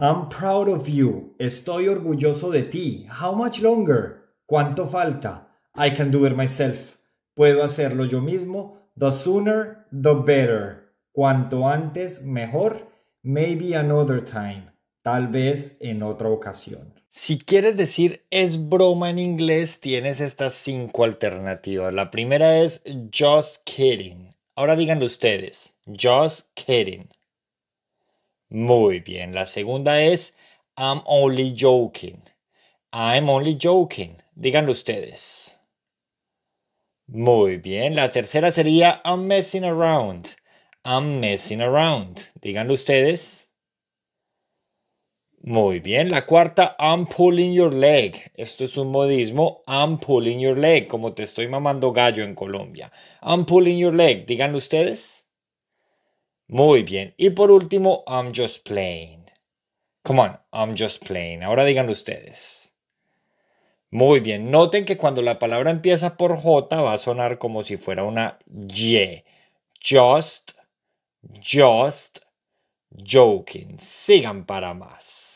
I'm proud of you. Estoy orgulloso de ti. How much longer? ¿Cuánto falta? I can do it myself. Puedo hacerlo yo mismo. The sooner, the better. Cuanto antes, mejor. Maybe another time. Tal vez en otra ocasión. Si quieres decir es broma en inglés, tienes estas cinco alternativas. La primera es just kidding. Ahora díganlo ustedes. Just kidding. Muy bien. La segunda es I'm only joking. I'm only joking. Díganlo ustedes. Muy bien. La tercera sería I'm messing around. I'm messing around. Díganlo ustedes. Muy bien. La cuarta, I'm pulling your leg. Esto es un modismo. I'm pulling your leg, como te estoy mamando gallo en Colombia. I'm pulling your leg. Díganlo ustedes. Muy bien. Y por último, I'm just playing. Come on, I'm just playing. Ahora díganlo ustedes. Muy bien. Noten que cuando la palabra empieza por J va a sonar como si fuera una Y. Just, just, joking. Sigan para más.